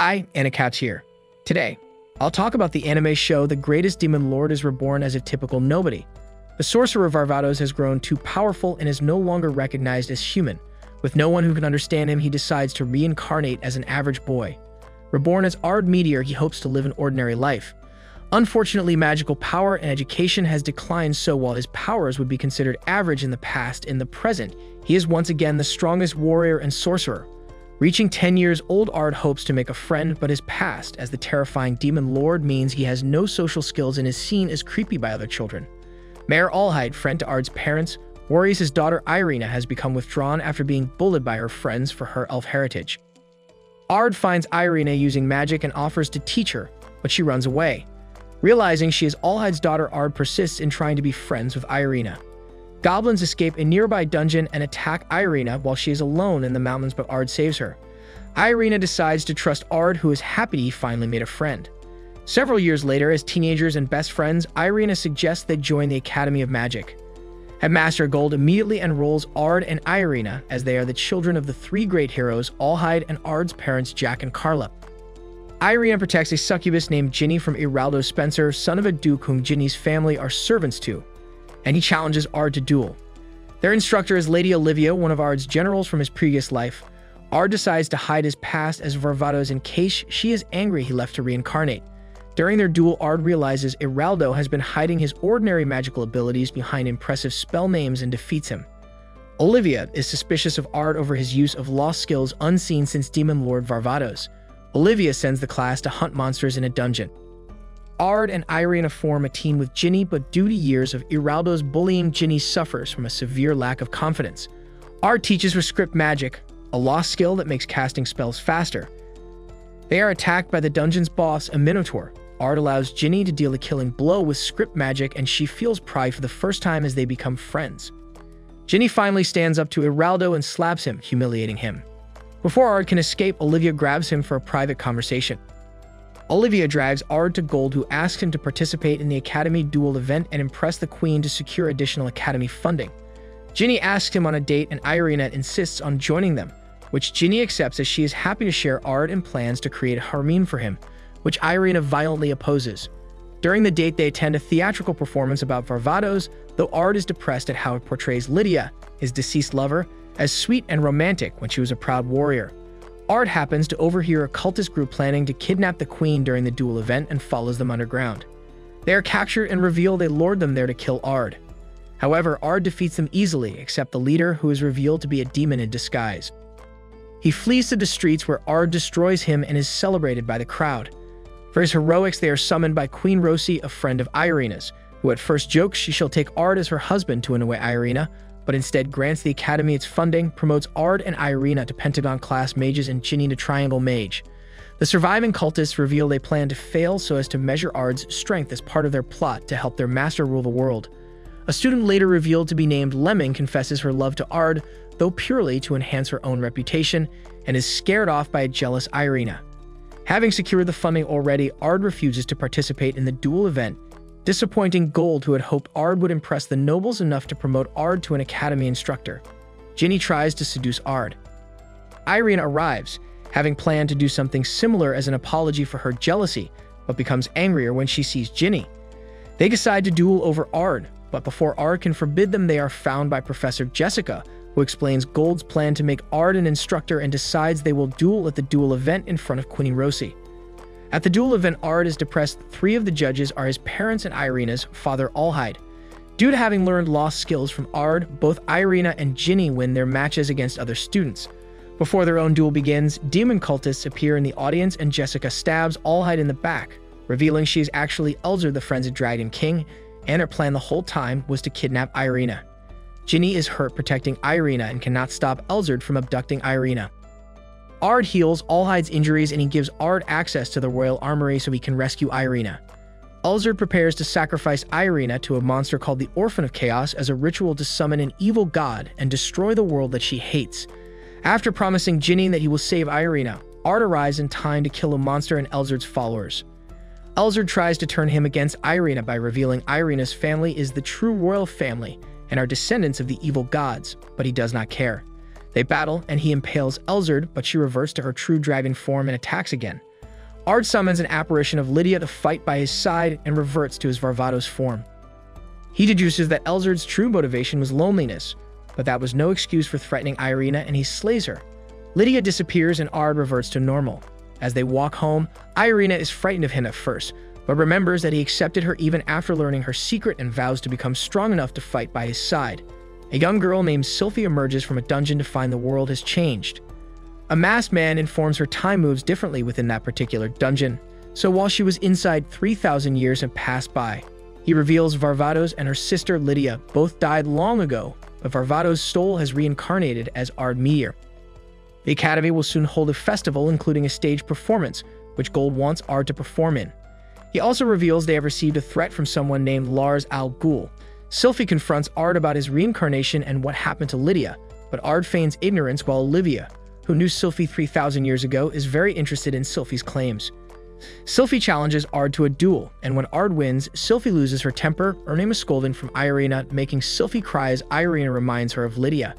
Hi, AniCaps here. Today, I'll talk about the anime show The Greatest Demon Lord is Reborn as a Typical Nobody. The sorcerer Varvatos has grown too powerful and is no longer recognized as human. With no one who can understand him, he decides to reincarnate as an average boy. Reborn as Ard Meteor, he hopes to live an ordinary life. Unfortunately, magical power and education has declined, so while his powers would be considered average in the past, in the present, he is once again the strongest warrior and sorcerer. Reaching 10 years old, Ard hopes to make a friend, but is passed as the terrifying demon lord means he has no social skills and is seen as creepy by other children. Mayor Alhide, friend to Ard's parents, worries his daughter Irina has become withdrawn after being bullied by her friends for her elf heritage. Ard finds Irina using magic and offers to teach her, but she runs away. Realizing she is Alhide's daughter, Ard persists in trying to be friends with Irina. Goblins escape a nearby dungeon and attack Irina while she is alone in the mountains, but Ard saves her. Irina decides to trust Ard, who is happy he finally made a friend. Several years later, as teenagers and best friends, Irina suggests they join the Academy of Magic. Headmaster Gold immediately enrolls Ard and Irina, as they are the children of the three great heroes, Alhide and Ard's parents, Jack and Carla. Irina protects a succubus named Ginny from Iraldo Spencer, son of a duke whom Ginny's family are servants to and he challenges Ard to duel. Their instructor is Lady Olivia, one of Ard's generals from his previous life. Ard decides to hide his past as Varvatos in case she is angry he left to reincarnate. During their duel, Ard realizes Iraldo has been hiding his ordinary magical abilities behind impressive spell names and defeats him. Olivia is suspicious of Ard over his use of lost skills unseen since Demon Lord Varvatos. Olivia sends the class to hunt monsters in a dungeon. Ard and Irina form a team with Ginny, but due to years of Iraldo's bullying, Ginny suffers from a severe lack of confidence. Ard teaches her script magic, a lost skill that makes casting spells faster. They are attacked by the dungeon's boss, a Minotaur. Ard allows Ginny to deal a killing blow with script magic, and she feels pride for the first time as they become friends. Ginny finally stands up to Iraldo and slaps him, humiliating him. Before Ard can escape, Olivia grabs him for a private conversation. Olivia drags Ard to Gold, who asks him to participate in the Academy Duel event and impress the Queen to secure additional Academy funding. Ginny asks him on a date, and Irina insists on joining them, which Ginny accepts as she is happy to share Ard and plans to create harem for him, which Irina violently opposes. During the date, they attend a theatrical performance about Varvatos, though Ard is depressed at how it portrays Lydia, his deceased lover, as sweet and romantic when she was a proud warrior. Ard happens to overhear a cultist group planning to kidnap the queen during the duel event and follows them underground. They are captured and reveal they lured them there to kill Ard. However, Ard defeats them easily, except the leader, who is revealed to be a demon in disguise. He flees to the streets where Ard destroys him and is celebrated by the crowd. For his heroics, they are summoned by Queen Rosie, a friend of Irina's, who at first jokes she shall take Ard as her husband to annoy Irina, but instead grants the Academy its funding, promotes Ard and Irina to Pentagon class mages and Ginny to Triangle Mage. The surviving cultists reveal they plan to fail so as to measure Ard's strength as part of their plot to help their master rule the world. A student later revealed to be named Lemming confesses her love to Ard, though purely to enhance her own reputation, and is scared off by a jealous Irina. Having secured the funding already, Ard refuses to participate in the duel event disappointing Gold, who had hoped Ard would impress the nobles enough to promote Ard to an academy instructor. Ginny tries to seduce Ard. Irina arrives, having planned to do something similar as an apology for her jealousy, but becomes angrier when she sees Ginny. They decide to duel over Ard, but before Ard can forbid them, they are found by Professor Jessica, who explains Gold's plan to make Ard an instructor and decides they will duel at the duel event in front of Queen Rosie. At the duel event, Ard is depressed. Three of the judges are his parents and Irina's father, Alhide. Due to having learned lost skills from Ard, both Irina and Ginny win their matches against other students. Before their own duel begins, demon cultists appear in the audience and Jessica stabs Alhide in the back, revealing she is actually Elzard the Frenzied Dragon King, and her plan the whole time was to kidnap Irina. Ginny is hurt protecting Irina and cannot stop Elzard from abducting Irina. Ard heals Alhide's injuries and he gives Ard access to the royal armory so he can rescue Irina. Elzard prepares to sacrifice Irina to a monster called the Orphan of Chaos as a ritual to summon an evil god and destroy the world that she hates. After promising Ginny that he will save Irina, Ard arrives in time to kill a monster and Elzard's followers. Elzard tries to turn him against Irina by revealing Irina's family is the true royal family and are descendants of the evil gods, but he does not care. They battle, and he impales Elzard, but she reverts to her true dragon form and attacks again. Ard summons an apparition of Lydia to fight by his side and reverts to his Varvatos form. He deduces that Elzard's true motivation was loneliness, but that was no excuse for threatening Irina and he slays her. Lydia disappears and Ard reverts to normal. As they walk home, Irina is frightened of him at first, but remembers that he accepted her even after learning her secret and vows to become strong enough to fight by his side. A young girl named Sylphie emerges from a dungeon to find the world has changed. A masked man informs her time moves differently within that particular dungeon, so while she was inside 3,000 years have passed by. He reveals Varvatos and her sister Lydia both died long ago, but Varvatos' soul has reincarnated as Ard Meteor. The Academy will soon hold a festival including a stage performance, which Gold wants Ard to perform in. He also reveals they have received a threat from someone named Lars Al Ghul. Sylphie confronts Ard about his reincarnation and what happened to Lydia, but Ard feigns ignorance while Olivia, who knew Sylphie 3,000 years ago, is very interested in Sylphie's claims. Sylphie challenges Ard to a duel, and when Ard wins, Sylphie loses her temper, earning a scolding from Irina, making Sylphie cry as Irina reminds her of Lydia.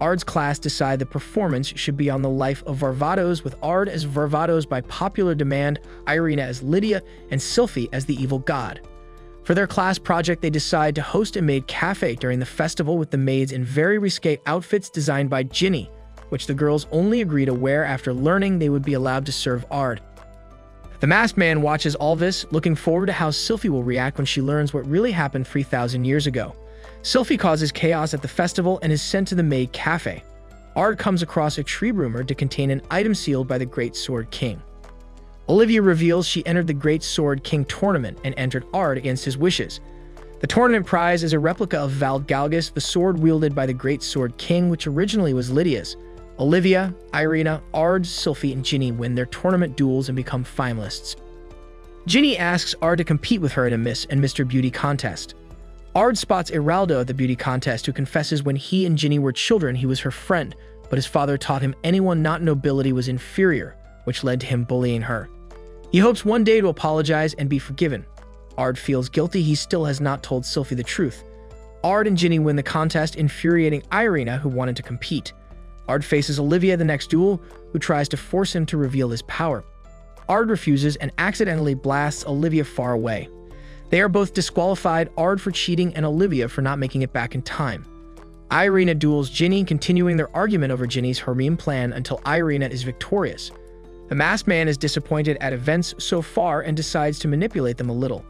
Ard's class decide the performance should be on the life of Varvatos, with Ard as Varvatos by popular demand, Irina as Lydia, and Sylphie as the evil god. For their class project, they decide to host a maid cafe during the festival with the maids in very risque outfits designed by Ginny, which the girls only agree to wear after learning they would be allowed to serve Ard. The masked man watches all this, looking forward to how Sylphie will react when she learns what really happened 3,000 years ago. Sylphie causes chaos at the festival and is sent to the Maid Cafe. Ard comes across a tree rumored to contain an item sealed by the Great Sword King. Olivia reveals she entered the Great Sword King tournament and entered Ard against his wishes. The tournament prize is a replica of Vald Galgus, the sword wielded by the Great Sword King, which originally was Lydia's. Olivia, Irina, Ard, Sylphie, and Ginny win their tournament duels and become finalists. Ginny asks Ard to compete with her in a Miss and Mr. Beauty contest. Ard spots Iraldo at the beauty contest, who confesses when he and Ginny were children he was her friend, but his father taught him anyone not nobility was inferior, which led to him bullying her. He hopes one day to apologize and be forgiven. Ard feels guilty he still has not told Sylphie the truth. Ard and Ginny win the contest, infuriating Irina, who wanted to compete. Ard faces Olivia the next duel, who tries to force him to reveal his power. Ard refuses and accidentally blasts Olivia far away. They are both disqualified, Ard for cheating and Olivia for not making it back in time. Irina duels Ginny, continuing their argument over Ginny's harem plan until Irina is victorious. The masked man is disappointed at events so far and decides to manipulate them a little.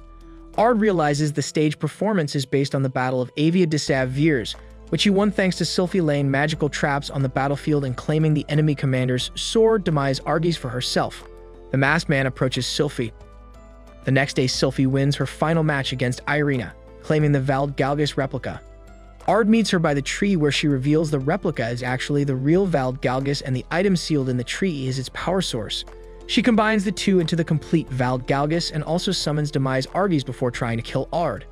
Ard realizes the stage performance is based on the Battle of Avia de Saviers, which he won thanks to Sylphie laying magical traps on the battlefield and claiming the enemy commander's sword demise Arges for herself. The masked man approaches Sylphie. The next day, Sylphie wins her final match against Irina, claiming the Vald Galgus replica. Ard meets her by the tree where she reveals the replica is actually the real Vald Galgus and the item sealed in the tree is its power source. She combines the two into the complete Vald Galgus and also summons Demise Arges before trying to kill Ard.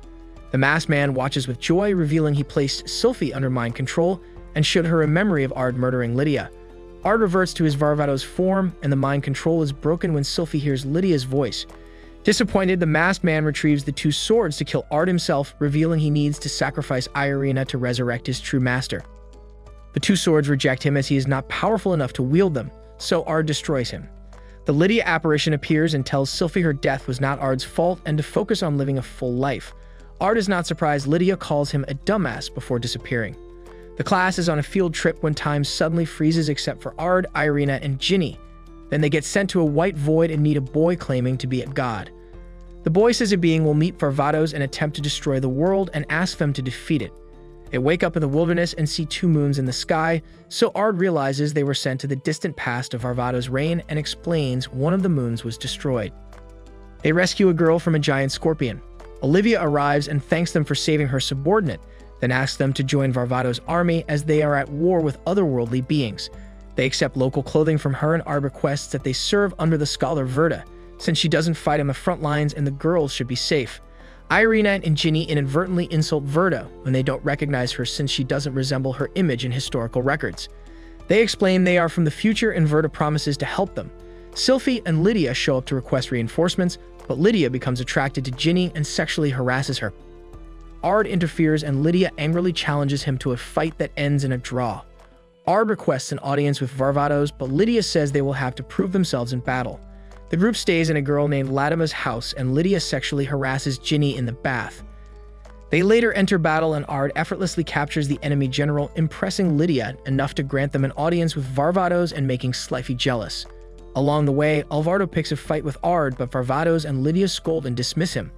The masked man watches with joy, revealing he placed Sylphie under mind control and showed her a memory of Ard murdering Lydia. Ard reverts to his Varvatos form, and the mind control is broken when Sylphie hears Lydia's voice. Disappointed, the masked man retrieves the two swords to kill Ard himself, revealing he needs to sacrifice Irina to resurrect his true master. The two swords reject him as he is not powerful enough to wield them, so Ard destroys him. The Lydia apparition appears and tells Sylphie her death was not Ard's fault and to focus on living a full life. Ard is not surprised Lydia calls him a dumbass before disappearing. The class is on a field trip when time suddenly freezes except for Ard, Irina, and Ginny. Then they get sent to a white void and meet a boy claiming to be a god. The boy says a being will meet Varvatos and attempt to destroy the world and ask them to defeat it. They wake up in the wilderness and see two moons in the sky, so Ard realizes they were sent to the distant past of Varvatos' reign and explains one of the moons was destroyed. They rescue a girl from a giant scorpion. Olivia arrives and thanks them for saving her subordinate, then asks them to join Varvatos' army as they are at war with otherworldly beings. They accept local clothing from her and Ard requests that they serve under the scholar Verda, since she doesn't fight on the front lines and the girls should be safe. Irina and Ginny inadvertently insult Verda when they don't recognize her since she doesn't resemble her image in historical records. They explain they are from the future and Verda promises to help them. Sylphie and Lydia show up to request reinforcements, but Lydia becomes attracted to Ginny and sexually harasses her. Ard interferes and Lydia angrily challenges him to a fight that ends in a draw. Ard requests an audience with Varvatos, but Lydia says they will have to prove themselves in battle. The group stays in a girl named Latima's house, and Lydia sexually harasses Ginny in the bath. They later enter battle, and Ard effortlessly captures the enemy general, impressing Lydia enough to grant them an audience with Varvatos and making Sylphie jealous. Along the way, Alvardo picks a fight with Ard, but Varvatos and Lydia scold and dismiss him.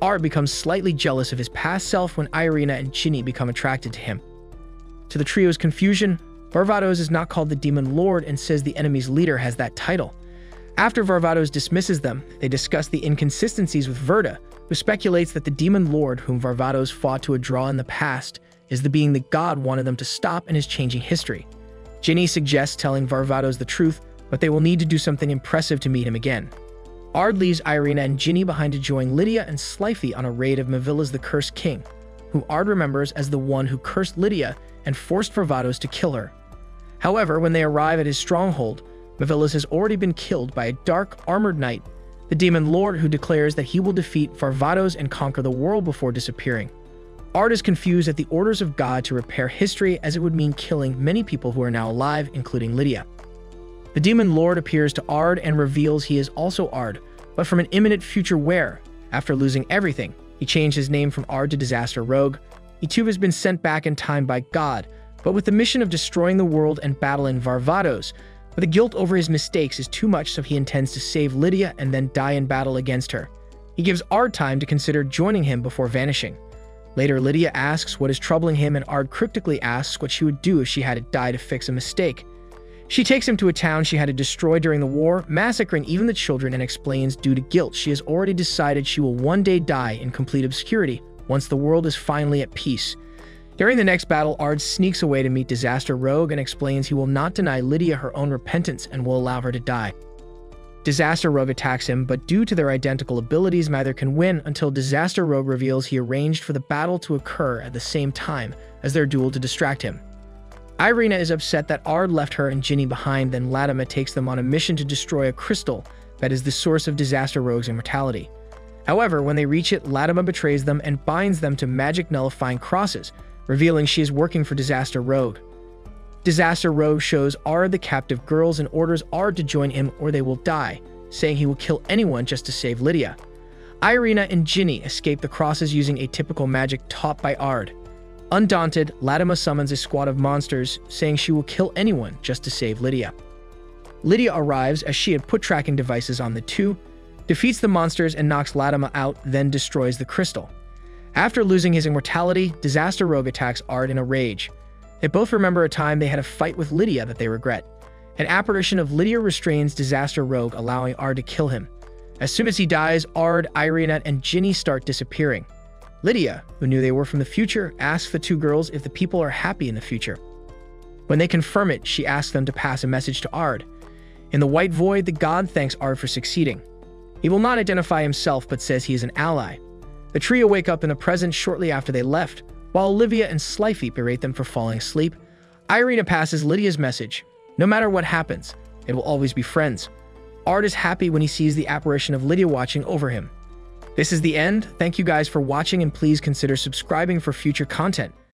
Ard becomes slightly jealous of his past self when Irina and Ginny become attracted to him. To the trio's confusion, Varvatos is not called the Demon Lord and says the enemy's leader has that title. After Varvatos dismisses them, they discuss the inconsistencies with Verda, who speculates that the demon lord whom Varvatos fought to a draw in the past is the being that God wanted them to stop and is changing history. Ginny suggests telling Varvatos the truth, but they will need to do something impressive to meet him again. Ard leaves Irina and Ginny behind to join Lydia and Sylphie on a raid of Mavilla's the Cursed King, who Ard remembers as the one who cursed Lydia and forced Varvatos to kill her. However, when they arrive at his stronghold, Mavilla's has already been killed by a dark, armored knight the demon lord who declares that he will defeat Varvatos and conquer the world before disappearing. Ard is confused at the orders of God to repair history as it would mean killing many people who are now alive, including Lydia. The demon lord appears to Ard and reveals he is also Ard, but from an imminent future where, after losing everything, he changed his name from Ard to Disaster Rogue. He has been sent back in time by God, but with the mission of destroying the world and battling Varvatos, but the guilt over his mistakes is too much, so he intends to save Lydia and then die in battle against her. He gives Ard time to consider joining him before vanishing. Later, Lydia asks what is troubling him, and Ard cryptically asks what she would do if she had to die to fix a mistake. She takes him to a town she had to destroy during the war, massacring even the children, and explains due to guilt she has already decided she will one day die in complete obscurity once the world is finally at peace. During the next battle, Ard sneaks away to meet Disaster Rogue and explains he will not deny Lydia her own repentance and will allow her to die. Disaster Rogue attacks him, but due to their identical abilities, neither can win until Disaster Rogue reveals he arranged for the battle to occur at the same time as their duel to distract him. Irina is upset that Ard left her and Ginny behind, then Latima takes them on a mission to destroy a crystal that is the source of Disaster Rogue's immortality. However, when they reach it, Latima betrays them and binds them to magic nullifying crosses, revealing she is working for Disaster Rogue. Disaster Rogue shows Ard the captive girls and orders Ard to join him or they will die, saying he will kill anyone just to save Lydia. Irina and Ginny escape the crosses using a typical magic taught by Ard. Undaunted, Latima summons a squad of monsters, saying she will kill anyone just to save Lydia. Lydia arrives as she had put tracking devices on the two, defeats the monsters and knocks Latima out, then destroys the crystal. After losing his immortality, Disaster Rogue attacks Ard in a rage. They both remember a time they had a fight with Lydia that they regret. An apparition of Lydia restrains Disaster Rogue, allowing Ard to kill him. As soon as he dies, Ard, Irina, and Ginny start disappearing. Lydia, who knew they were from the future, asks the two girls if the people are happy in the future. When they confirm it, she asks them to pass a message to Ard. In the White Void, the god thanks Ard for succeeding. He will not identify himself but says he is an ally. The trio wake up in the present shortly after they left, while Olivia and Sylphie berate them for falling asleep. Irina passes Lydia's message. No matter what happens, it will always be friends. Ard is happy when he sees the apparition of Lydia watching over him. This is the end. Thank you guys for watching and please consider subscribing for future content.